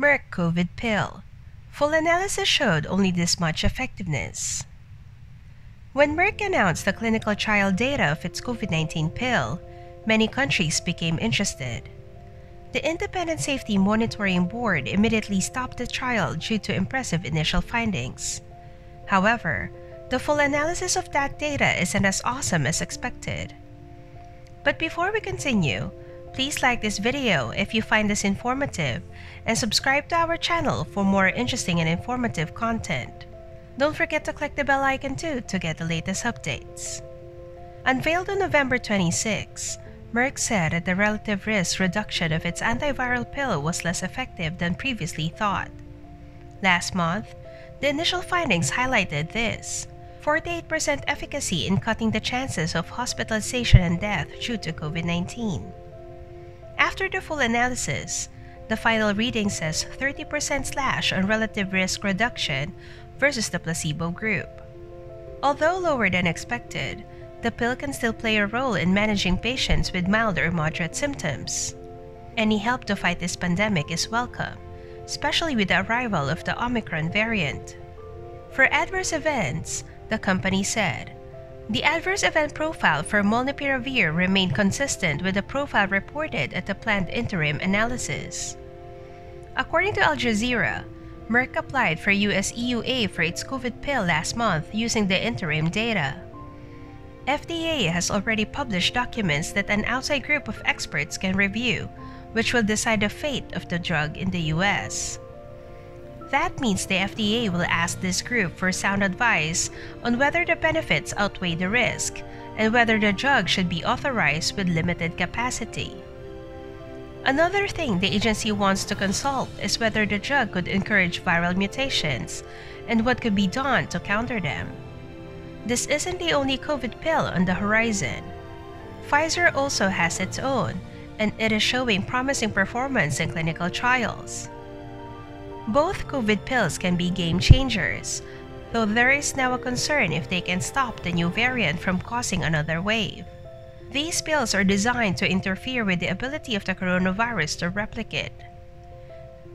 COVID pill. Full analysis showed only this much effectiveness. When Merck announced the clinical trial data of its COVID 19 pill, many countries became interested. The Independent Safety Monitoring Board immediately stopped the trial due to impressive initial findings. However, the full analysis of that data isn't as awesome as expected. But before we continue, please like this video if you find this informative and subscribe to our channel for more interesting and informative content. Don't forget to click the bell icon too to get the latest updates. Unveiled on November 26, Merck said that the relative risk reduction of its antiviral pill was less effective than previously thought. Last month, the initial findings highlighted this 48% efficacy in cutting the chances of hospitalization and death due to COVID 19. After the full analysis, the final reading says 30% slash on relative risk reduction versus the placebo group. Although lower than expected, the pill can still play a role in managing patients with mild or moderate symptoms. Any help to fight this pandemic is welcome, especially with the arrival of the Omicron variant. For adverse events, the company said, the adverse event profile for molnupiravir remained consistent with the profile reported at the planned interim analysis. According to Al Jazeera, Merck applied for US EUA for its COVID pill last month using the interim data. FDA has already published documents that an outside group of experts can review, which will decide the fate of the drug in the US. That means the FDA will ask this group for sound advice on whether the benefits outweigh the risk and whether the drug should be authorized with limited capacity. Another thing the agency wants to consult is whether the drug could encourage viral mutations and what could be done to counter them. This isn't the only COVID pill on the horizon. Pfizer also has its own, and it is showing promising performance in clinical trials. Both COVID pills can be game changers, though there is now a concern if they can stop the new variant from causing another wave. These pills are designed to interfere with the ability of the coronavirus to replicate.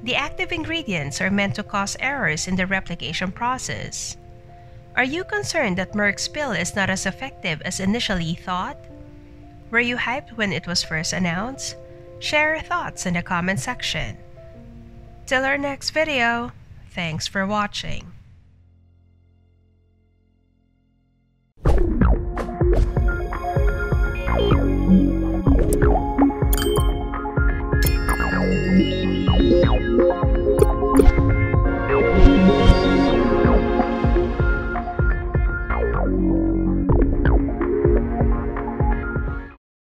The active ingredients are meant to cause errors in the replication process. Are you concerned that Merck's pill is not as effective as initially thought? Were you hyped when it was first announced? Share your thoughts in the comment section. Till our next video, thanks for watching. Thank you.